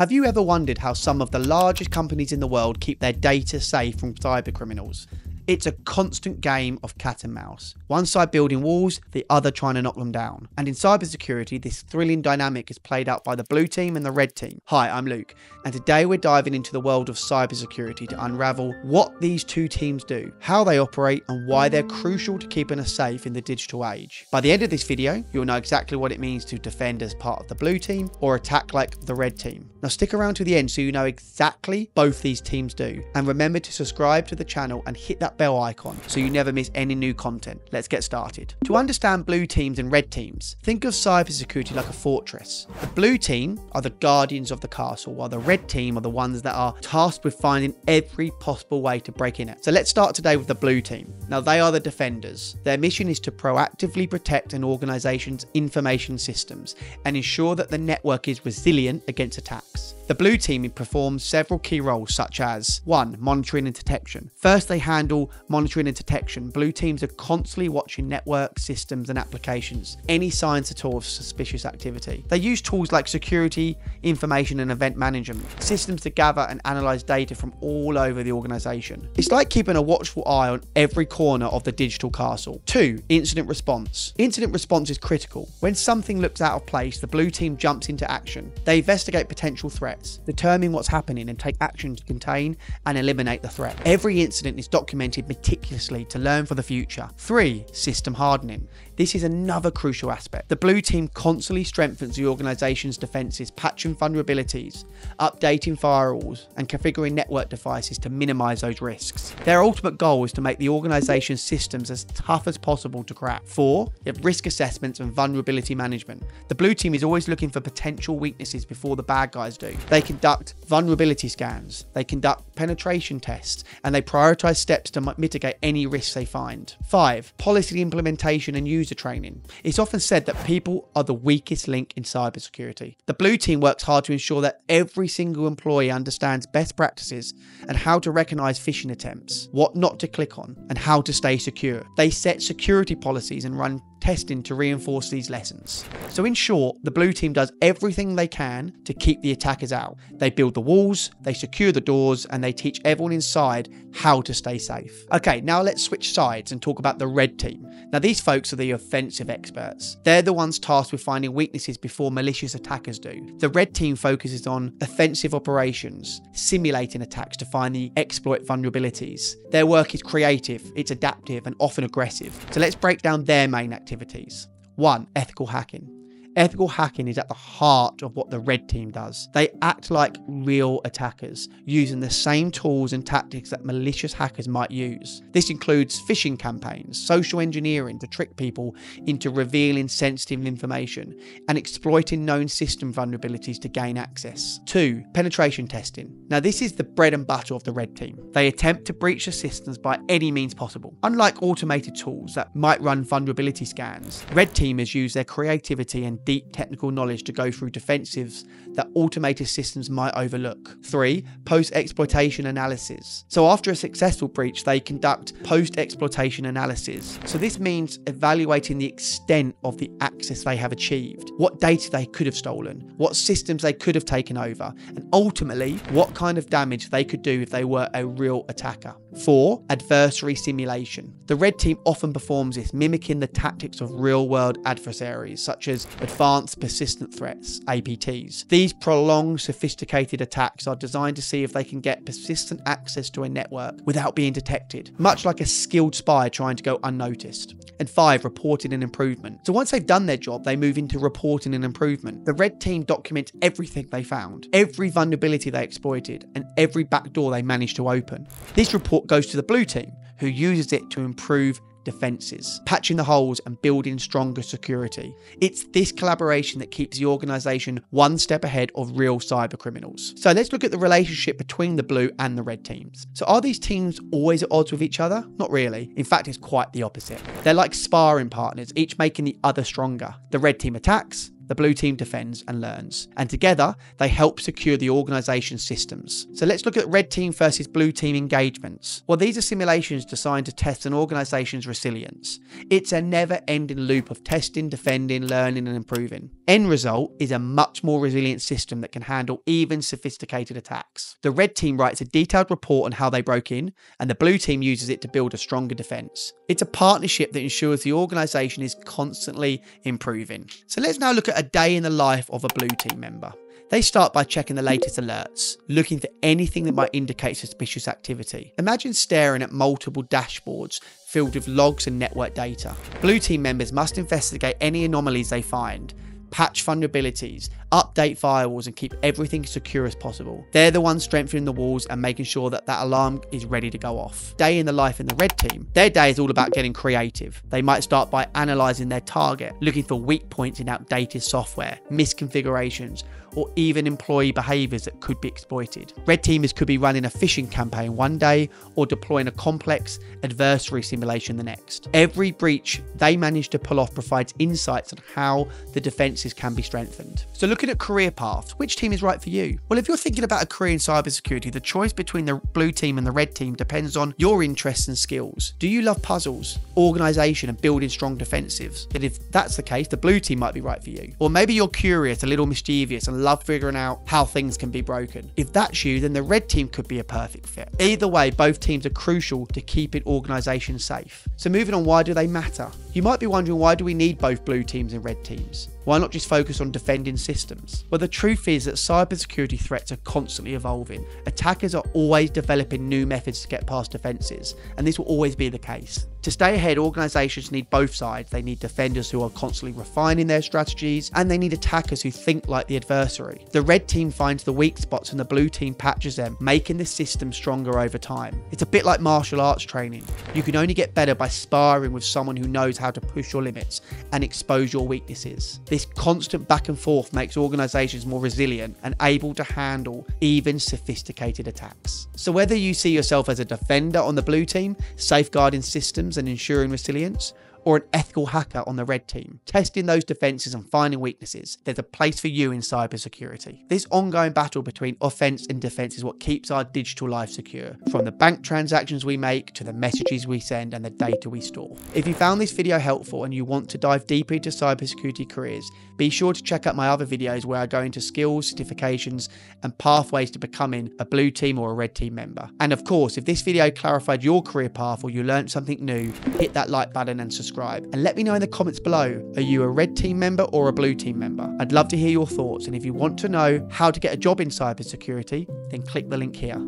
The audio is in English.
Have you ever wondered how some of the largest companies in the world keep their data safe from cybercriminals? It's a constant game of cat and mouse. One side building walls, the other trying to knock them down. And in cybersecurity, this thrilling dynamic is played out by the blue team and the red team. Hi, I'm Luke, and today we're diving into the world of cybersecurity to unravel what these two teams do, how they operate, and why they're crucial to keeping us safe in the digital age. By the end of this video, you'll know exactly what it means to defend as part of the blue team or attack like the red team. Now stick around to the end so you know exactly both these teams do. And remember to subscribe to the channel and hit that bell icon so you never miss any new content. Let's get started. To understand blue teams and red teams, think of cybersecurity like a fortress. The blue team are the guardians of the castle, while the red team are the ones that are tasked with finding every possible way to break in it. So let's start today with the blue team. Now they are the defenders. Their mission is to proactively protect an organization's information systems and ensure that the network is resilient against attacks. The blue team performs several key roles such as 1. Monitoring and detection. First, they handle monitoring and detection. Blue teams are constantly watching network systems and applications, any signs at all of suspicious activity. They use tools like security, information, and event management systems to gather and analyze data from all over the organization. It's like keeping a watchful eye on every corner of the digital castle. 2. Incident response. Incident response is critical. When something looks out of place, the blue team jumps into action. They investigate potential threats threats, determine what's happening and take action to contain and eliminate the threat. Every incident is documented meticulously to learn for the future. 3. System hardening. This is another crucial aspect. The blue team constantly strengthens the organization's defenses, patching vulnerabilities, updating firewalls, and configuring network devices to minimize those risks. Their ultimate goal is to make the organization's systems as tough as possible to crack. 4. You have risk assessments and vulnerability management. The blue team is always looking for potential weaknesses before the bad guys do. They conduct vulnerability scans, they conduct penetration tests, and they prioritize steps to mitigate any risks they find. 5. Policy implementation and user training. It's often said that people are the weakest link in cybersecurity. The blue team works hard to ensure that every single employee understands best practices and how to recognize phishing attempts, what not to click on, and how to stay secure. They set security policies and run testing to reinforce these lessons. So, in short, the blue team does everything they can to keep the attackers out. They build the walls, they secure the doors, and they teach everyone inside how to stay safe. Okay, now let's switch sides and talk about the red team. Now, these folks are the offensive experts. They're the ones tasked with finding weaknesses before malicious attackers do. The red team focuses on offensive operations, simulating attacks to find the exploit vulnerabilities. Their work is creative, it's adaptive, and often aggressive. So, let's break down their main activities activities. One, ethical hacking. Ethical hacking is at the heart of what the red team does. They act like real attackers, using the same tools and tactics that malicious hackers might use. This includes phishing campaigns, social engineering to trick people into revealing sensitive information, and exploiting known system vulnerabilities to gain access. 2. Penetration testing. Now, this is the bread and butter of the red team. They attempt to breach the systems by any means possible. Unlike automated tools that might run vulnerability scans, red teamers use their creativity and deep technical knowledge to go through defensives that automated systems might overlook. Three, post exploitation analysis. So, after a successful breach, they conduct post exploitation analysis. So, this means evaluating the extent of the access they have achieved, what data they could have stolen, what systems they could have taken over, and ultimately, what kind of damage they could do if they were a real attacker. Four, adversary simulation. The red team often performs this, mimicking the tactics of real world adversaries, such as advanced persistent threats, APTs. These prolonged, sophisticated attacks are designed to see if they can get persistent access to a network without being detected, much like a skilled spy trying to go unnoticed. And five, reporting and improvement. So once they've done their job, they move into reporting and improvement. The red team documents everything they found, every vulnerability they exploited, and every backdoor they managed to open. This report goes to the blue team, who uses it to improve defenses, patching the holes and building stronger security. It's this collaboration that keeps the organization one step ahead of real cyber criminals. So let's look at the relationship between the blue and the red teams. So are these teams always at odds with each other? Not really. In fact, it's quite the opposite. They're like sparring partners, each making the other stronger. The red team attacks, the blue team defends and learns. And together, they help secure the organization's systems. So let's look at red team versus blue team engagements. Well, these are simulations designed to test an organization's resilience. It's a never ending loop of testing, defending, learning, and improving. End result is a much more resilient system that can handle even sophisticated attacks. The red team writes a detailed report on how they broke in, and the blue team uses it to build a stronger defense. It's a partnership that ensures the organization is constantly improving. So let's now look at a day in the life of a blue team member. They start by checking the latest alerts, looking for anything that might indicate suspicious activity. Imagine staring at multiple dashboards filled with logs and network data. Blue team members must investigate any anomalies they find, patch vulnerabilities, update firewalls, and keep everything secure as possible. They're the ones strengthening the walls and making sure that that alarm is ready to go off. Day in the life in the red team. Their day is all about getting creative. They might start by analyzing their target, looking for weak points in outdated software, misconfigurations, or even employee behaviors that could be exploited. Red teamers could be running a phishing campaign one day or deploying a complex adversary simulation the next. Every breach they manage to pull off provides insights on how the defenses can be strengthened. So looking at career paths, which team is right for you? Well, if you're thinking about a career in cybersecurity, the choice between the blue team and the red team depends on your interests and skills. Do you love puzzles, organization, and building strong defensives? Then if that's the case, the blue team might be right for you. Or maybe you're curious, a little mischievous, and love figuring out how things can be broken. If that's you, then the red team could be a perfect fit. Either way, both teams are crucial to keeping organizations safe. So moving on, why do they matter? You might be wondering why do we need both blue teams and red teams? Why not just focus on defending systems? Well, the truth is that cybersecurity threats are constantly evolving. Attackers are always developing new methods to get past defenses, and this will always be the case. To stay ahead, organizations need both sides. They need defenders who are constantly refining their strategies, and they need attackers who think like the adversary. The red team finds the weak spots and the blue team patches them, making the system stronger over time. It's a bit like martial arts training. You can only get better by sparring with someone who knows how to push your limits and expose your weaknesses. This constant back and forth makes organizations more resilient and able to handle even sophisticated attacks. So, whether you see yourself as a defender on the blue team, safeguarding systems and ensuring resilience, or an ethical hacker on the red team, testing those defenses and finding weaknesses, there's a place for you in cybersecurity. This ongoing battle between offense and defense is what keeps our digital life secure, from the bank transactions we make to the messages we send and the data we store. If you found this video helpful and you want to dive deeper into cybersecurity careers, be sure to check out my other videos where I go into skills, certifications, and pathways to becoming a blue team or a red team member. And of course, if this video clarified your career path or you learned something new, hit that like button and subscribe. And let me know in the comments below, are you a red team member or a blue team member? I'd love to hear your thoughts. And if you want to know how to get a job in cybersecurity, then click the link here.